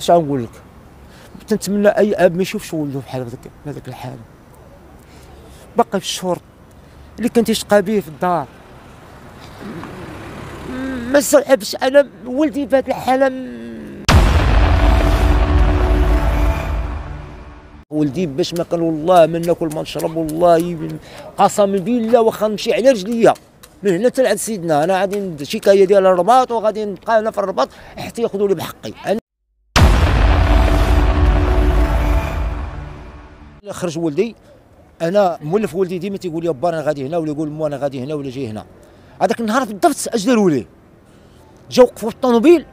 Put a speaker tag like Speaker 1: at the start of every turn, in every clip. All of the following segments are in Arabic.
Speaker 1: اش غنقول لك؟ تنتمنى أي أب ما يشوفش ولده بحال هذاك هذاك الحال. باقي في الشهور اللي كنت يشقى به في الدار. ما صعبش. أنا ولدي بهذه الحالة ولدي باش ما كان والله ما ناكل ما نشرب والله قسما بالله واخا نمشي على رجليا. من هنا حتى لعند سيدنا. أنا غادي شكاية ديال الرباط وغادي نبقى أنا في الرباط حتى ياخذوا لي بحقي. خرج ولدي. أنا مولف ولدي ديما تيقول لي با أنا غادي هنا ولا يقول مو أنا غادي هنا ولا جاي هنا هذاك النهار بالضبط اجدروا ليه جا وقفوا في الطوموبيل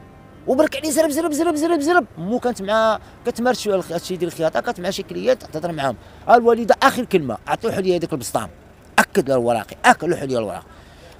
Speaker 1: وبرك عليه زرب زرب زرب زرب زرب. مو كانت مع كتمارس هادشي ديال الخياطة كانت مع شكليات تهضر معاهم. الوالدة آخر كلمة عطيو حلية هذاك البسطام أكد له الوراقي اكد له حلية الوراق.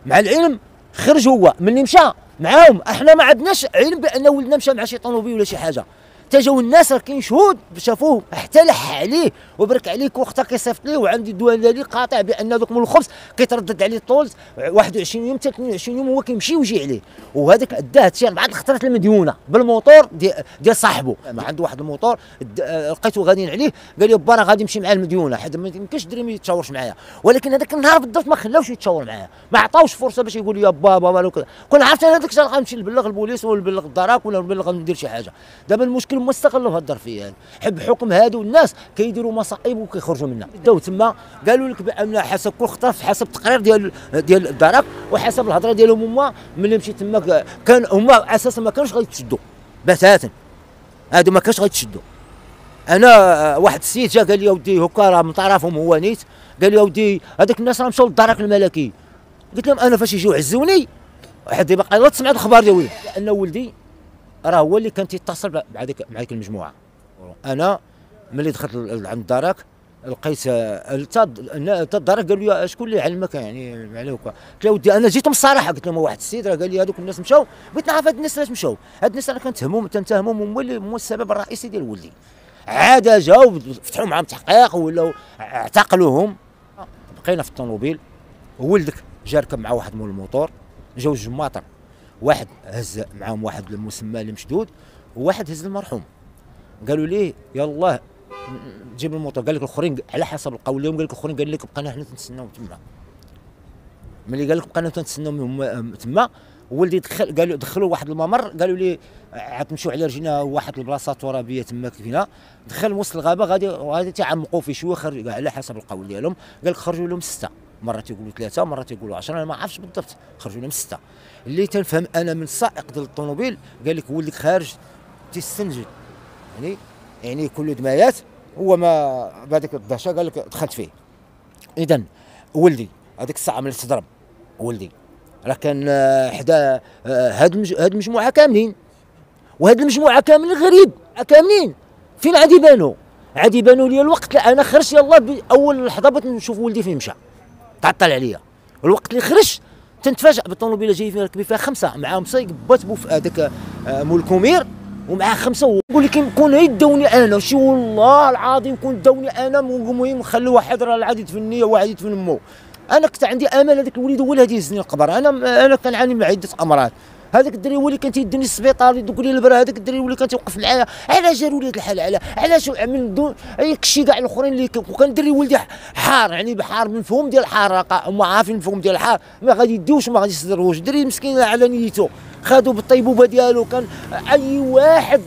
Speaker 1: مع العلم خرج هو ملي مشى معاهم. إحنا ما عندناش علم بأن ولدنا مشى مع شي طوموبيل ولا شي حاجة. تجاو الناس راه كاين شهود شافوه حتى لح عليه وبرك عليك وقتها كيصيفط ليه. وعندي الديوان ديالي قاطع بأن ذوك من الخبز كيتردد عليه طول 21 يوم حتى 22 يوم هو كيمشي ويجي عليه. وهذاك أداه هادشي بعد الخطرات المديونة بالموتور ديال ديال صاحبه. ما عنده واحد الموتور لقيته غاديين عليه قال لي با راه غادي يمشي مع المديونة حيت ما يمكنش دري ما يتشاورش معايا. ولكن هذاك النهار بالضبط ما خلاوش يتشاور معايا ما عطاوش فرصة باش يقول لي با بابا كذا كون عرفت أنا هذاك الشيء غنمشي نبلغ البوليس ولا نبلغ الدراك ولا نبلغ ندير شي حاجة. دابا المشكل هما استغلوا هاد الظرفيه هذه حب حكم هادو الناس كيديروا مصائب وكيخرجوا منها. داو تما قالوا لك بأن حسب كل خطر حسب التقرير ديال ديال الدراك وحسب الهضرة ديالهم هما ملي مشيت تما كان هما أساسا ما كانوش غيتشدوا بتاتا. هادو ما كانش غيتشدوا. أنا آه، واحد السيد جا قال لي ودي هكا راه من طرفهم هو نيت قال لي ودي هذاك الناس راه مشاو للدرك الملكي. قلت لهم أنا فاش يجيو عزوني واحد باقي لا تسمع الأخبار ديالي لأن ولدي راه هو اللي كان تيتصل مع ديك مع ديك المجموعة. أنا ملي دخلت عند الدرك لقيت آه، تا تا الدرك قالوا لي شكون اللي علمك يعني عليه هكا قلت له ودي أنا جيتهم الصراحه قلت لهم واحد السيد راه قال لي هذوك الناس مشاو. بغيت نعرف هاد الناس علاش مشاو؟ هاد الناس أنا كنتهمهم تنتهمهم هما اللي هما السبب الرئيسي ديال ولدي. عاد جاو فتحوا معاهم تحقيق ولاو اعتقلوهم. بقينا في الطوموبيل. ولدك جا ركب مع واحد مول الموتور جاو الجماطر واحد هز معاهم واحد المسمى اللي مشدود وواحد هز المرحوم. قالوا ليه؟ يلا جيب الموتور قال لك الأخرين على حسب القول لهم قال لك الأخرين قال لك بقينا حنا تنتسناو تما. ملي قال لك بقينا تنتسناو تما ولدي دخل قالوا دخلوا واحد الممر قالوا لي عاد نمشيو على رجلنا واحد البلاصة ترابية تما كفينا دخل وسط الغابة غادي غادي تعمقوا فيه شوية خرج على حسب القول ديالهم. قال لك خرجوا لهم ستة. مرات يقولوا ثلاثة مرات يقولوا 10 أنا ما عرفتش بالضبط. خرجوا لهم سته اللي تنفهم أنا من السائق ديال الطوموبيل قال لك ولدك خارج تيستنجد يعني يعني كل دمايات هو ما بهذيك الدهشة قال لك دخلت فيه. اذا ولدي هذيك الساعة ملي تضرب ولدي راه كان آه، حدا آه، هاد هاد المجموعة كاملين. وهاد المجموعة كاملين غريب كاملين. فين عاد يبانوا عاد يبانوا لي الوقت لا أنا خرجت يلا باول لحظة بغيت نشوف ولدي فين مشى. تعطل عليا. الوقت اللي خرج تنتفاجئ بالطوموبيلة جاي فيها راكبين فيها خمسة معاهم صايق بات بوف هذاك آه، مول كومير ومعاه خمسة ونقول لك يكون يدوني أنا. شي والله العظيم كون دوني أنا المهم نخلي واحد راه عاد يدفني وواحد يدفن امه أنا كنت عندي أمل هذاك الوليد هو اللي يهزني القبر. أنا أنا كنعاني من عدة أمراض. هذاك الدري هو اللي كان تيدني السبيطار يدق لي البرا هذاك الدري هو اللي كان تيوقف معايا علاش جا وليد الحال على علاش عمل دون هيك شي كاع الأخرين اللي وكان دري ولدي حار يعني بحار من فهم ديال الحار هما عارفين الفهم ديال الحار ما غادي يديوش ما غادي يصدروش. دري مسكين على نيته خادوا بالطيبوبة ديالو كان أي واحد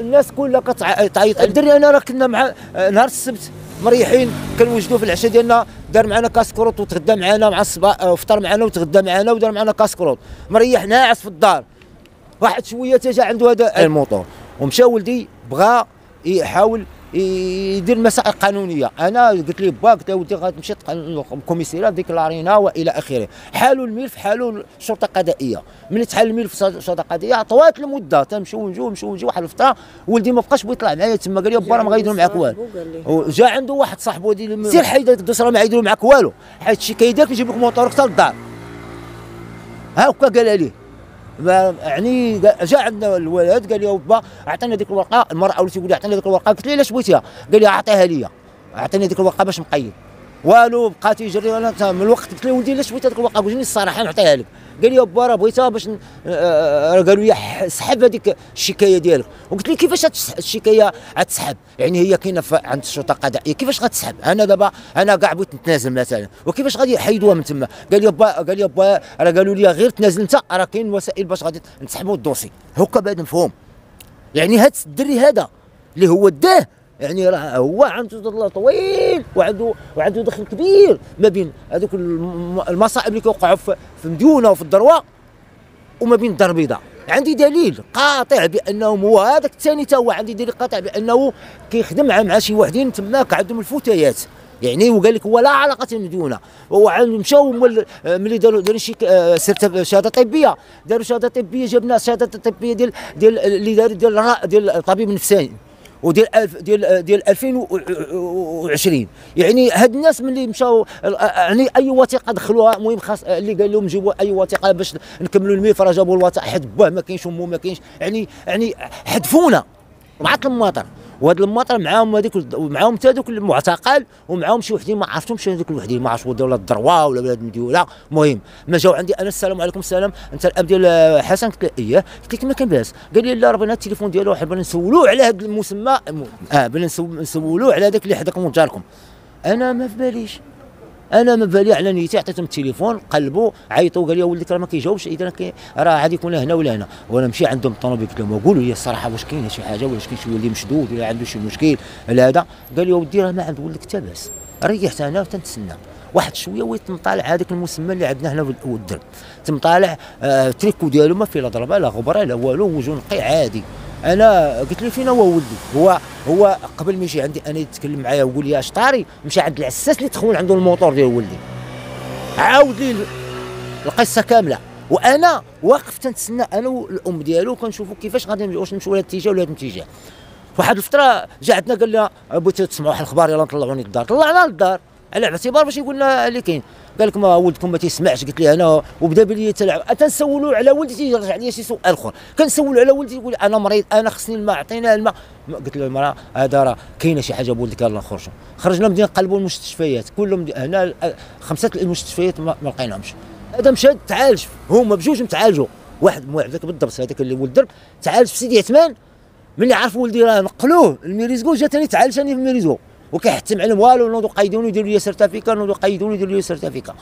Speaker 1: الناس كلها كتعيط الدري أنا راه كنا مع نهار السبت مريحين كنوجدوا في العشاء ديالنا دار معنا كاسكروط وتغدى معنا مع الصباح آه، فطر معنا وتغدى معنا ودار معنا كاسكروط مريح ناعس في الدار. واحد شوية تجا عنده هذا الموتور ومشى ولدي بغى يحاول يدير مسائل قانونية. أنا قلت له با قلت له ولدي غتمشي ال commissariat déclarينا وإلى آخره. حالوا الملف حالوا الشرطه القضائيه ملي تحال الملف الشرطه القضائيه طوات المدة. تنمشيو ونجيو نمشيو ونجيو واحد الفترة ولدي ما بقاش بغى يطلع معايا تما. قال لي با راه ما غيديروا معاك والو. وجا عنده واحد صاحبه ديال سير حيد هذيك ال dossier ما غيديروا معاك والو. حيت شي كيديرك نجيب لك موطورك حتى للدار هاكا قال لي. يعني جا عندنا الولد قال لي با اعطينا ديك الورقة. المرأة ولتي تقول لي اعطينا ديك الورقة. قلت له علاش بغيتيها قال لي أعطيها لي. أعطيني ديك الورقة باش نقيد. والو بقى تيجري أنا من الوقت. قلت له ولدي علاش بغيت هذيك الواقعه قول لي الصراحة نعطيها لك. قال لي با راه بغيتها باش ن- آه، قالوا لي سحب هذيك الشكاية ديالك وقلت لي كيفاش هاد الش- الشكاية غتسحب؟ يعني هي كاينة عند الشرطة القضائيه كيفاش غتسحب؟ أنا دابا أنا كاع بغيت نتنازل مثلا. وكيفاش غادي يحيدوها من تما؟ قال لي با قال لي با راه قالوا لي غير تنازل انت راه كاين وسائل باش غادي نسحبوا ال dossier. هكا بعد مفهوم. يعني هذا الدري هذا اللي هو داه يعني راه هو عنده ظل طويل وعنده وعنده دخل كبير ما بين هذوك الم- المصائب اللي كيوقعوا في مديونة وفي الدروة وما بين الدار البيضاء. عندي دليل قاطع بانهم هو هذاك الثاني هو عندي دليل قاطع بأنه كيخدم مع شي وحدين تماك عندهم الفتيات. يعني وقال لك هو لا علاقة بالمديونة. هو مشاو ملي داروا داروا شي شهادة طبية. داروا شهادة طبية جبنا شهادة طبية ديال ديال اللي دار ديال ديال الطبيب النفساني وديال الف ديال ديال 2020 يعني هاد الناس ملي مشاو يعني أي وثيقة دخلوها المهم خاص اللي قال لهم جيبوا أي وثيقة باش نكملوا الملف راه جابوا الوثائق حدبوه ما كاينش امو ما كاينش. يعني يعني حدفونا معط الماطر وهاد الماطر معاهم هذيك معاهم حتى هذوك المعتقل ومعاهم شي وحدين ما عرفتهمش هذوك الوحدين ما عرفتش ولا الدروه ولا بلاد مديولة. المهم ما جاو عندي أنا السلام عليكم السلام. أنت الأب ديال حسن؟ قلت له اياه قلت لك ما كان باس. قال لي لا راه بغينا التليفون ديالو حنا بغينا نسولوه على هذا المسمى. آه بغينا نسو- نسولوه على هذاك اللي حداكم جاركم أنا ما في باليش. أنا ما بالي على نيتي عطيتهم التليفون قلبوا عيطوا قال لي ولدك راه ما كيجاوبش إذا راه غادي يكون هنا ولا هنا. وأنا مشي عندهم الطوموبيل قلت لهم قولوا لي الصراحة واش كاينة شي حاجة ولا كاين شي ولدي مشدود ولا عنده شي مشكل ولا هذا. قال لي ودي راه ما عند ولدك حتى باس ريحت أنا وتنتسنى. واحد شوية ويتمطالع هذاك المسمى اللي عندنا هنا في الدرب تمطالع آه تريكو ديالو ما فيه لا ضربة لا غبرة لا والو وجه نقي عادي. أنا قلت له فين هو ولدي هو هو قبل ما يجي عندي أنا يتكلم معايا ويقول لي اش طاري مشى عند العساس اللي تخون عنده الموتور ديال ولدي. عاود لي القصة كاملة. وأنا واقف تنتسنى أنا والأم ديالو كنشوفوا كيفاش غادي واش نمشيو لهذا الاتجاه ولا هذا الاتجاه واحد الفترة جا عندنا قال لنا بغيتو تسمعوا واحد الاخبار يلا نطلعوني للدار طلعنا للدار. على اعتبار باش يقول لنا اللي كاين. قال لك ما ولدكم ما تيسمعش قلت له أنا. وبدا بلي تلعب تنسولوا على ولدي تيرجع لي شي سؤال آخر. كنسولوا على ولدي يقول أنا مريض أنا خصني الماء عطينا الماء. ما- قلت له المرأة هذا راه كاينة شي حاجة بولدك يلا نخرجوا خرجنا بدينا نقلبوا المستشفيات. كلهم هنا خمسة المستشفيات ما لقيناهمش. هذا مشى تعالج. هما بجوج متعالجوا واحد موعد ذاك بالضبط هذاك اللي ولد الدرب تعالج في سيدي عثمان. ملي عرفوا ولدي راه نقلوه الميريزكو جا ثاني تعالج في الميريزكو وكيحتم عليهم والو نوضوا قيدوني يديروا لي سيرتافيكا نوضوا قيدوني يديروا لي سيرتافيكا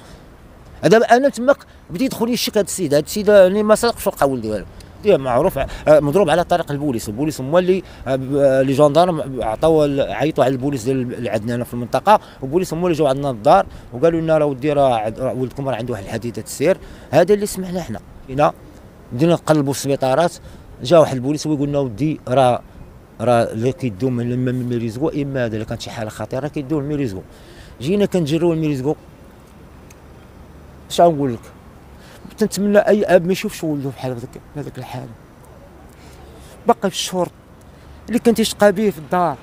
Speaker 1: هذا أنا تماك بدا يدخل لي الشك هذا السيد هذا السيد اللي ما سرقش لقى ولدي والو دي معروف آه، مضروب على طريق البوليس. البوليس هما اللي آه، آه، les gendarmes عطاو عيطوا على البوليس ديال عندنا في المنطقة. والبوليس هما اللي جاوا عندنا للدار وقالوا لنا راه ودي راه ولدكم راه عنده واحد الحديثه السير. هذا اللي سمعنا إحنا. هنا بدينا نقلبوا السبيطارات جا واحد البوليس ويقول لنا ودي راه راه اللي كيدو من اما من إما هذا الا كانت شي حالة خطيرة كيدوه الميريزكو جينا كنجروا الميريزكو اش غنقول لك؟ تنتمنى أي أب ما يشوفش ولده بحال هذاك الحال. باقي في الشهور اللي كان تيشقى به في الدار.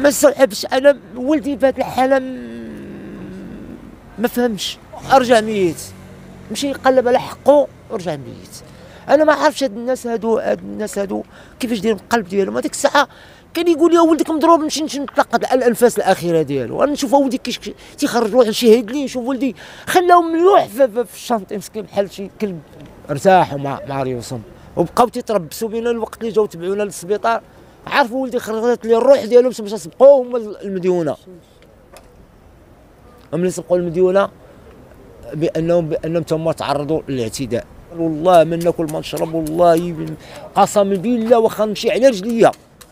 Speaker 1: ما استوعبش أنا ولدي بهذه الحالة ما فهمش. أرجع ميت. مشي يقلب على حقه ورجع ميت. أنا ما عرفتش هاد الناس هادو هاد الناس هادو كيفاش دايرين القلب ديالهم. هذيك الساعة كان يقول لي ولدك مضروب نمشي نتلقى الانفاس الأخيرة ديالو. أنا نشوف ولدي كيش تيخرج روح شي لي نشوف ولدي خلاهم ملوح في, في, الشنطة مسكين بحال شي كلب ارتاح وما ما ريوسهم وبقاو تيتربصوا بينا الوقت اللي جاو تبعونا للسبيطار. عرفوا ولدي خرجت لي الروح ديالهم باش سبقوه المديونة. هم اللي سبقوا المديونة بانهم بأنهم تما تعرضوا للاعتداء. والله ما ناكل ما نشرب والله قسما بالله واخا نمشي على رجليا.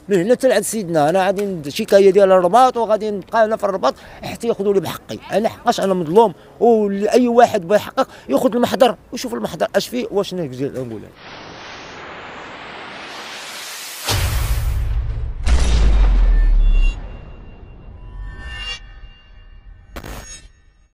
Speaker 1: من هنا حتى لعند سيدنا أنا غادي شكاية ديال الرباط وغادي نبقى أنا في الرباط حتى يأخذوا لي بحقي. أنا حقاش أنا مظلوم واي واحد بغى يحقق يأخذ المحضر. ويشوف المحضر أش فيه وأش نقول.